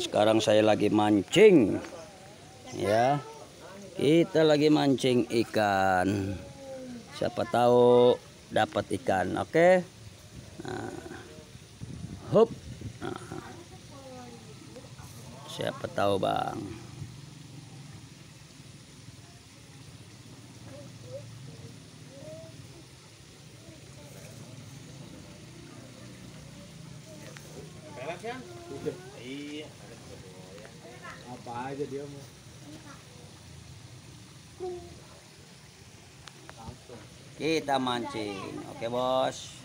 Sekarang saya lagi mancing. Ya. Kita lagi mancing ikan. Siapa tahu dapat ikan, oke? Nah. Hup. Nah. Siapa tahu, Bang. Apa aja dia mau. Kita mancing. Oke, Bos.